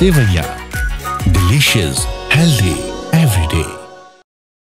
sewaiya delicious healthy